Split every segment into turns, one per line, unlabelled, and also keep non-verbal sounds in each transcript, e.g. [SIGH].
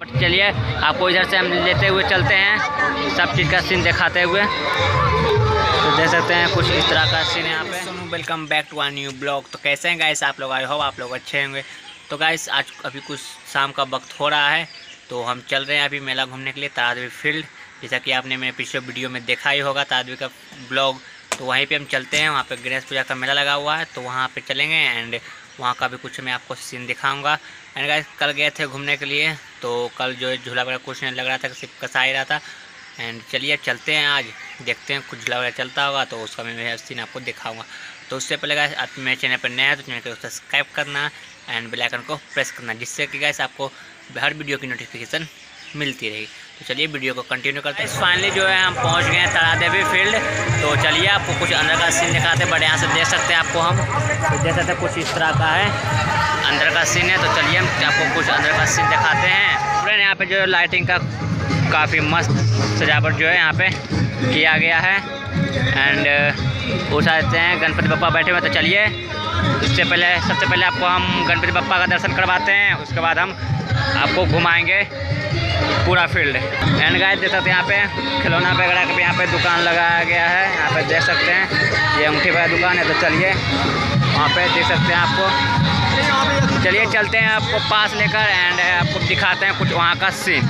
But चलिए, आपको इधर से हम लेते हुए चलते हैं। सब चीज़ का सीन दिखाते हुए। तो देख सकते हैं, कुछ इस तरह का सीन यहाँ पे। Welcome back to our new blog तो कैसे हैं गाइस आप लोग? आई हो आप लोग अच्छे होंगे। तो गाइस आज अभी कुछ शाम का वक्त हो रहा है। तो हम चल रहे हैं अभी मेला घूमने के लिए, तारादेवी फ़ील्ड जैसा कि आपने मेरे पिछले वीडियो में देखा ही होगा, तारादेवी का ब्लॉग तो वहीं पे हम चलते हैं, वहाँ पे गणेश पूजा का मेला लगा हुआ है तो वहाँ पे चलेंगे एंड वहाँ का भी कुछ मैं आपको सीन दिखाऊँगा। एंड गाइस कल गए थे घूमने के लिए तो कल जो झूला वगैरह कुछ नहीं लग रहा था, सिर्फ़ कसा ही रहा था। एंड चलिए चलते हैं आज, देखते हैं कुछ झूला वगैरह चलता होगा तो उसका मैं सीन आपको दिखाऊँगा। तो उससे पहले गाइस आप मेरे चैनल पर नया है तो चैनल को सब्सक्राइब करना एंड बेल आइकन को प्रेस करना, जिससे कि गाइस आपको हर वीडियो की नोटिफिकेशन मिलती रहेगी तो चलिए वीडियो को कंटिन्यू करते हैं। फाइनली जो है, हम पहुँच गए हैं तारा देवी फ़ील्ड तो चलिए आपको कुछ अंदर का सीन दिखाते हैं। बट यहाँ से देख सकते हैं आपको हम। तो देख सकते हैं कुछ इस तरह का है। अंदर का सीन है। तो चलिए हम आपको कुछ अंदर का सीन दिखाते हैं। फ्रेंड यहाँ पे जो है लाइटिंग का काफ़ी मस्त सजावट जो है यहाँ पर किया गया है। एंड उठा देते हैं। गणपति बप्पा बैठे हुए तो चलिए, इससे पहले, सबसे पहले आपको हम गणपति बप्पा का दर्शन करवाते हैं। उसके बाद हम आपको घुमाएँगे। पूरा फ़ील्ड। एंड गाय देख सकते हैं यहाँ पे खिलौना वगैरह का भी यहाँ पे दुकान लगाया गया है। यहाँ पे देख सकते हैं, ये अंगूठी वाला दुकान है तो चलिए, वहाँ पे देख सकते हैं आपको। चलिए, चलते हैं आपको पास लेकर एंड आपको दिखाते हैं कुछ वहाँ का सीन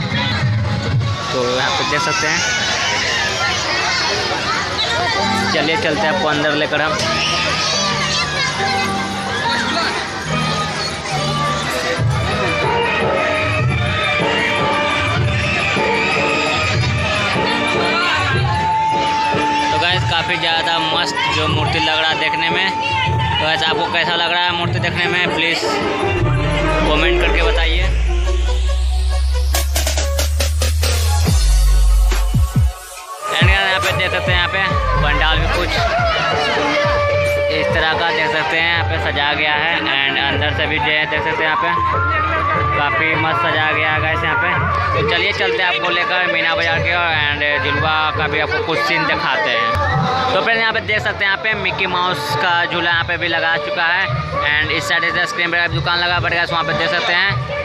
तो यहाँ पे देख सकते हैं। चलिए, चलते हैं आपको अंदर लेकर हम। काफ़ी ज़्यादा मस्त जो मूर्ति लग रहा है देखने में। तो वैसे आपको कैसा लग रहा है मूर्ति देखने में प्लीज़ कमेंट करके बताइए। यहाँ पे देख सकते हैं, यहाँ पे पंडाल भी कुछ इस तरह का देख सकते हैं, यहाँ पे सजा गया है। एंड अंदर से भी जो है देख सकते हैं, यहाँ पे काफ़ी मस्त सजा गया है गैस यहाँ पे। तो चलिए, चलते हैं आपको लेकर मीना बाज़ार के और एंड झुलवा का भी आपको कुछ सीन दिखाते हैं। तो फ्रेंड यहाँ पे देख सकते हैं, यहाँ पे मिक्की माउस का झूला यहाँ पे भी लगा चुका है। एंड इस साइड से स्क्रीन पर दुकान लगा पड़ेगा वहाँ पे देख सकते हैं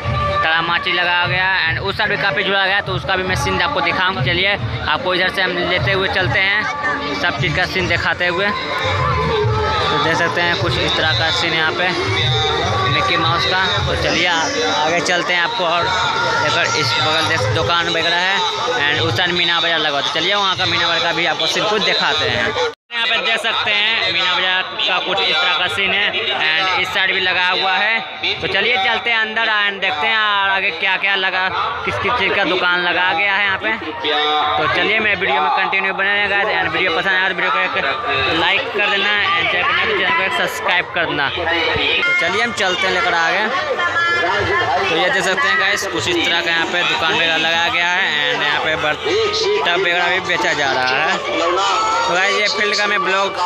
तड़ा माची लगाया गया। एंड उस साइड भी काफ़ी झूला गया तो उसका भी मैं सीन आपको दिखाऊँगा चलिए, आपको इधर से हम लेते हुए चलते हैं, सब चीज़ का सीन दिखाते हुए। तो देख सकते हैं, कुछ इस तरह का सीन यहाँ पे। मिक्की माउस का। तो चलिए आगे चलते हैं आपको और अगर इस बगल देख, दुकान वगैरह है एंड उस मीना बाज़ार लगा। तो चलिए, वहाँ का मीना बाज़ार का भी आपको सिर्फ़ कुछ दिखाते हैं। यहाँ पे देख सकते हैं, मीना बाज़ार का कुछ इस तरह का सीन है एंड इस साइड भी लगा हुआ है। तो चलिए, चलते हैं अंदर एंड देखते हैं और आगे क्या क्या लगा किस किस चीज़ का दुकान लगा गया है यहाँ पे। तो चलिए, मेरे वीडियो में कंटिन्यू बने एंड वीडियो पसंद आया तो वीडियो को लाइक कर देना एंड चैनल करना। चैनल को एक सब्सक्राइब करना। तो चलिए हम चलते हैं लेकर आगे। तो ये देख सकते हैं गाइस कुछ इस तरह का यहाँ पे दुकान वगैरह लगाया गया है एंड यहाँ पे टब वगैरह भी बेचा जा रहा है। तो गाइस ये फ़ील्ड का मैं ब्लॉग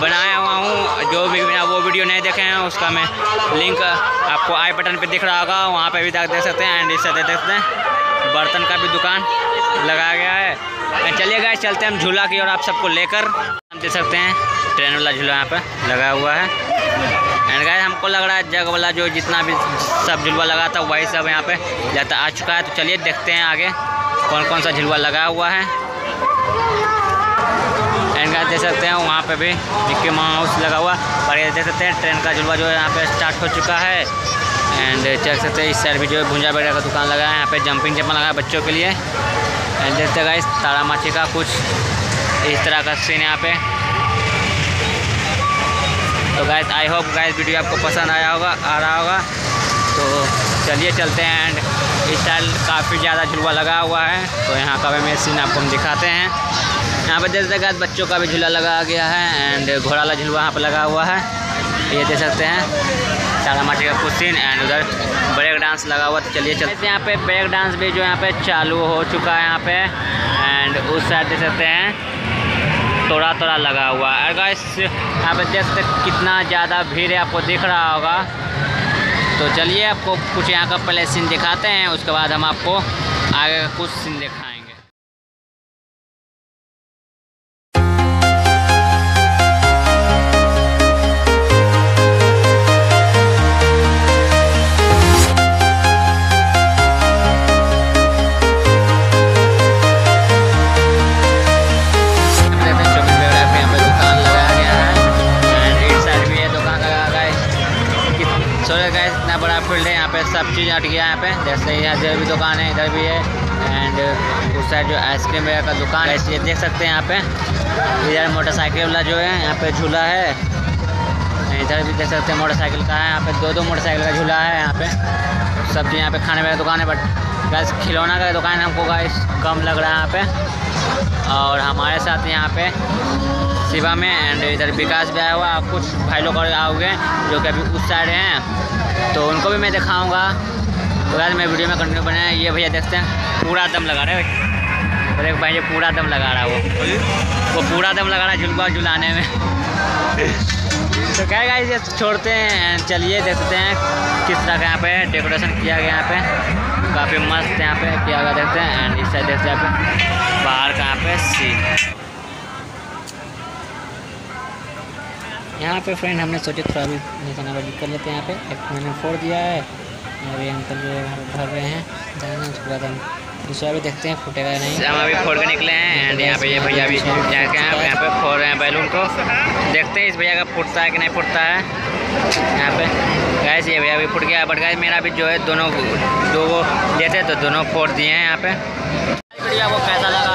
बनाया हुआ हूँ। जो भी मेरा वो वीडियो नहीं देखे हैं, उसका मैं लिंक आपको आई बटन पे दिख रहा होगा। वहाँ पे भी देख सकते हैं एंड इससे देख सकते हैं। बर्तन का भी दुकान लगाया गया है। चलिए गाइस चलते हैं हम झूला की और आप सबको लेकर। देख सकते हैं। ट्रेन वाला झूला यहाँ पर लगा हुआ है। एंड गाइस हमको लग रहा है जग वाला जो जितना भी सब झुलवा लगा था, वही सब यहाँ पे जाता आ चुका है। तो चलिए देखते हैं आगे कौन कौन सा झुलवा लगा हुआ है। एंड गाइस देख सकते हैं वहाँ पे भी मिक्की माउस लगा हुआ। और ये देख सकते हैं ट्रेन का झुलवा जो है यहाँ पे स्टार्ट हो चुका है। एंड देख सकते हैं इस साइड भी जो है भुंजा वगैरह का दुकान लगा है। यहाँ पे जंपिंग चप्पल लगा है बच्चों के लिए। एंड देखते गाइस तारा माछी का कुछ इस तरह का सीन यहाँ पे। तो guys I hope guys video आपको पसंद आया होगा, आ रहा होगा। तो चलिए चलते हैं एंड इस साइड काफ़ी ज़्यादा झुलवा लगा हुआ है तो यहाँ का भी मैं सीन आपको हम दिखाते हैं। यहाँ पर देख सकते बच्चों का भी झूला लगा गया है एंड घोड़ा वाला झुलवा यहाँ पर लगा हुआ है। ये देख सकते हैं तारा माटी का कुछ सीन एंड उधर ब्रेक डांस लगा हुआ तो चलिए चलते यहाँ पे ब्रेक डांस भी जो यहाँ पे चालू हो चुका है यहाँ पे एंड उस साइड देख सकते हैं। थोड़ा तोड़ा लगा हुआ है। अगर इस यहाँ पर देख सकते कितना ज़्यादा भीड़ है, आपको दिख रहा होगा। तो चलिए आपको कुछ यहाँ का पहले सीन दिखाते हैं, उसके बाद हम आपको आगे का कुछ सीन दिखाएँगे सब चीज़ हट गया यहाँ पे। जैसे यहाँ इधर भी दुकान है, इधर भी है। एंड उस साइड जो आइसक्रीम वगैरह का दुकान है ये देख सकते हैं यहाँ पे। इधर मोटरसाइकिल वाला जो है, यहाँ पे झूला है। इधर भी देख सकते हैं मोटरसाइकिल का है। यहाँ पे दो दो मोटरसाइकिल का झूला है यहाँ पे। सब चीज़ यहाँ पे खाने वाली दुकान है बट गैस खिलौना का दुकान हमको गैस कम लग रहा है यहाँ पे। और हमारे साथ यहाँ पे शिवा में एंड इधर विकास भी आया हुआ कुछ भाई लोग और आओगे जो कि अभी उस साइड हैं तो उनको भी मैं दिखाऊँगा। तो यार मैं वीडियो में कंटिन्यू बनाया ये भैया देखते हैं पूरा दम लगा रहे भाई। और एक भाई ये पूरा दम लगा रहा है वो। वो पूरा दम लगा रहा है झुलवा झुलाने में। [LAUGHS] तो क्या गाइस ये छोड़ते हैं चलिए देखते हैं किस तरह का यहाँ पे डेकोरेशन किया गया यहाँ पे। काफ़ी मस्त यहाँ पे किया गया देखते हैं एंड इस साइड देखते हैं यहाँ पे। बाहर का यहाँ पे सीन यहाँ पे फ्रेंड हमने सोचे थोड़ा भी निशानाबाजी कर लेते हैं यहाँ पे। एक मैंने फोड़ दिया है अभी अंकल जो है भर रहे हैं। जाना उसके बाद हम दूसरा भी देखते हैं फूटेगा नहीं। हम अभी फोड़ के निकले हैं एंड यहाँ पे ये भैया भी जाके हैं यहाँ पे फोड़ रहे हैं बैलून को। देखते हैं इस भैया का फूटता है कि नहीं फूटता है। यहाँ पे गैस ये भैया भी फूट गया बट गैस मेरा भी जो है दोनों दो वो लेते तो दोनों फोड़ दिए हैं यहाँ पे। आपको कैसा लगा